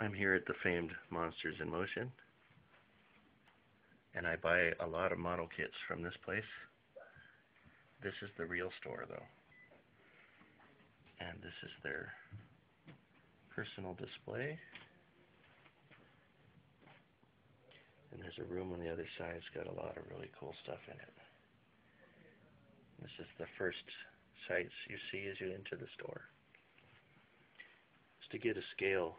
I'm here at the famed Monsters in Motion, and I buy a lot of model kits from this place. This is the real store, though, and this is their personal display. And there's a room on the other side. It's got a lot of really cool stuff in it. This is the first sights you see as you enter the store. Just to get a scale,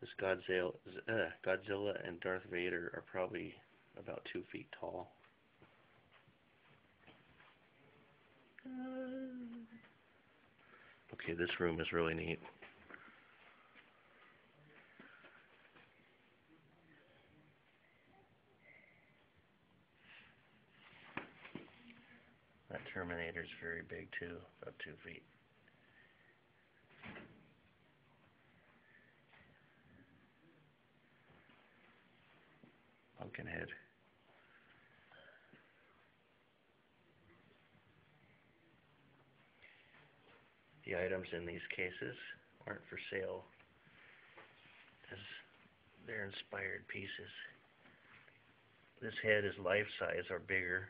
this Godzilla, uh, Godzilla and Darth Vader are probably about two feet tall. Okay, this room is really neat. That Terminator's very big too, about two feet. Pumpkinhead. The items in these cases aren't for sale as they're inspired pieces. This head is life size or bigger.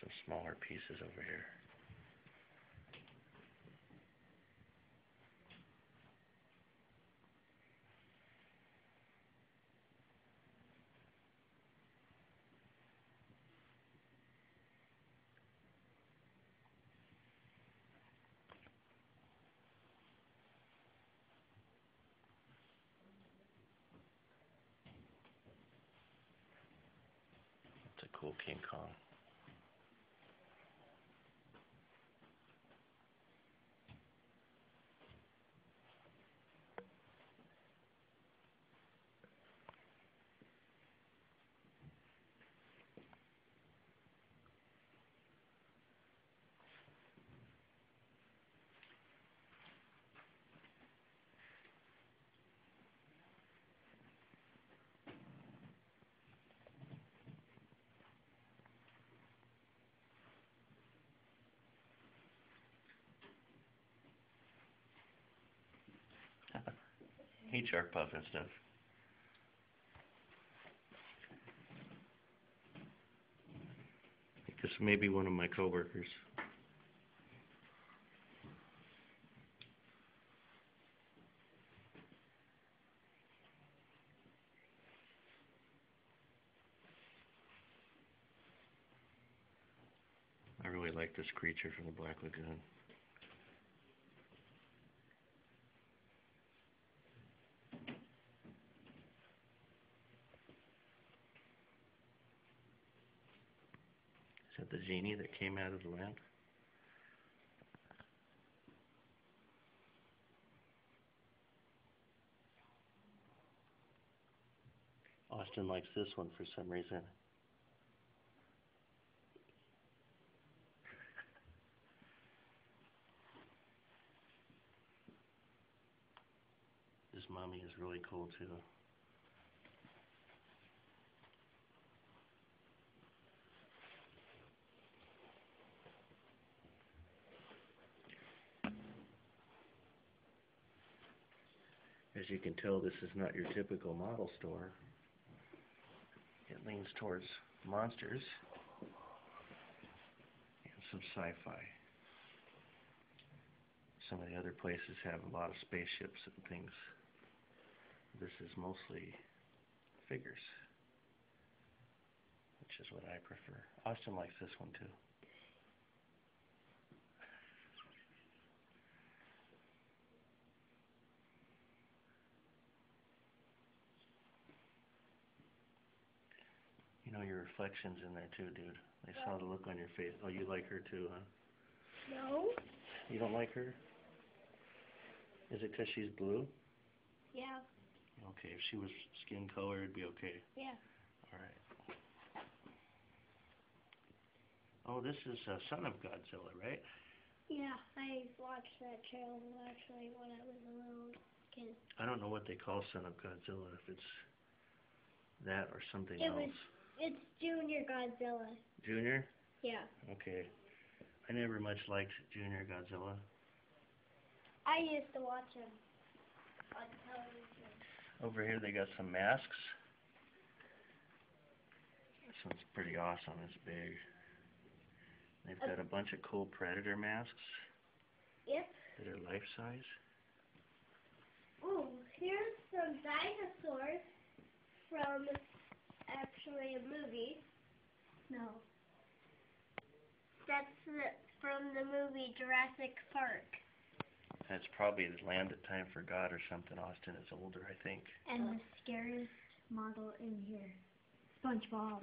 Some smaller pieces over here. It's a cool King Kong. Hey, Shark Puff and stuff. This may be one of my coworkers. I really like this creature from the Black Lagoon. Is that the genie that came out of the lamp? Austin likes this one for some reason. This mummy is really cool too. As you can tell, this is not your typical model store. It leans towards monsters and some sci-fi. Some of the other places have a lot of spaceships and things. This is mostly figures, which is what I prefer. Austin likes this one too. Know your reflection's in there too, dude. I saw the look on your face. Oh, you like her too, huh? No? You don't like her? Is it 'cause she's blue? Yeah. Okay, if she was skin color, it'd be okay. Yeah. Alright. Oh, this is uh, Son of Godzilla, right? Yeah, I watched that channel actually when I was around. 'cause I don't know what they call Son of Godzilla, if it's that or something It else. It's Junior Godzilla. Junior? Yeah. Okay. I never much liked Junior Godzilla. I used to watch him on television. Over here they got some masks. This one's pretty awesome, it's big. They've got a bunch of cool predator masks Yep. that are life size. Oh, here's some dinosaurs from actually a movie. No. That's the, from the movie Jurassic Park. That's probably the Land That Time Forgot or something. Austin is older, I think. And the scariest model in here, SpongeBob.